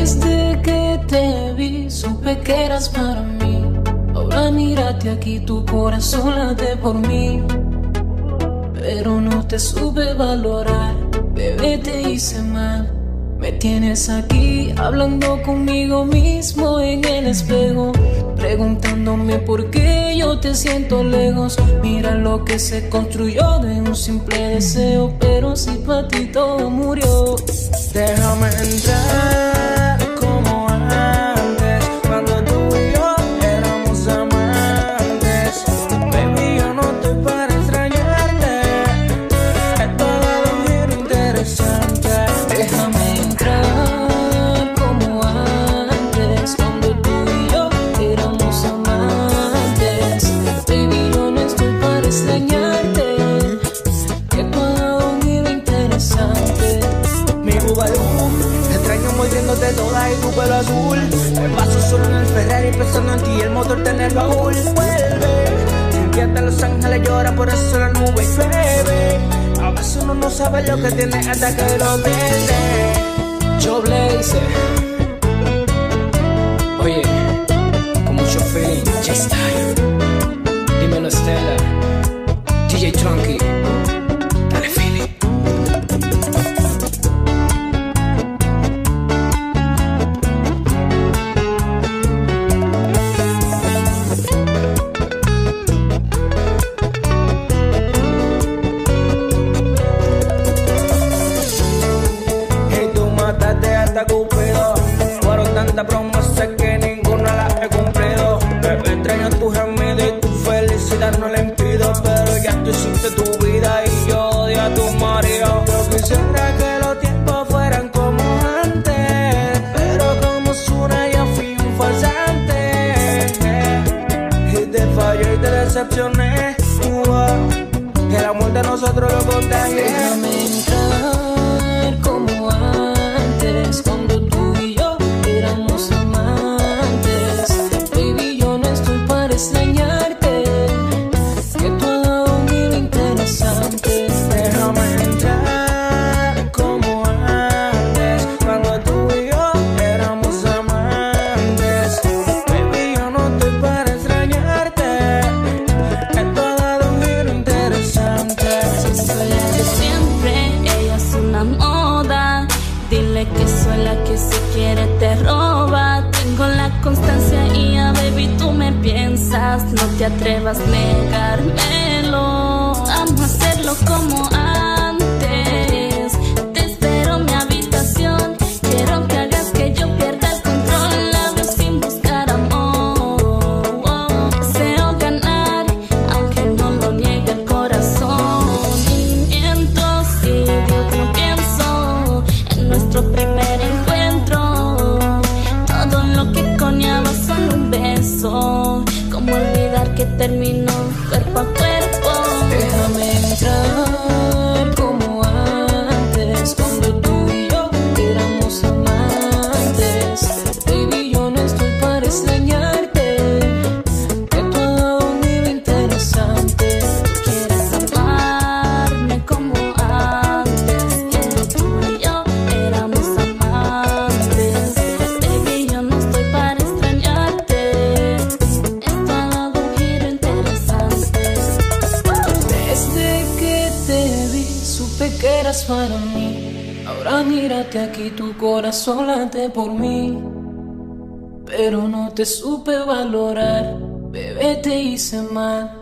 Desde que te vi, supe que eras para mí. Ahora mírate aquí, tu corazón late por mí. Pero no te supe valorar, bebé, te hice mal. Me tienes aquí hablando conmigo mismo en el espejo, preguntándome por qué yo te siento lejos. Mira lo que se construyó de un simple deseo, pero si para ti todo murió. Déjame entrar tiene baúl. Vuelve, que hasta Los Ángeles llora, por eso la nube llueve. A veces uno no sabe lo que tiene hasta que lo pierde. Yo Blaze. Tu gemido y tu felicidad no la impido. Pero ya tú hiciste tu vida y yo odio a tu marido. Yo quisiera que los tiempos fueran como antes. Pero como Zuna ya fui un falsante. Y te fallé y te decepcioné. Que el amor de nosotros lo contagié. Si quiere te roba. Tengo la constancia y a baby tú me piensas. No te atrevas a negármelo. Vamos a hacerlo como antes. Terminó cuerpo a cuerpo. Que eras para mí. Ahora mírate aquí, tu corazón late por mí. Pero no te supe valorar, bebé, te hice mal.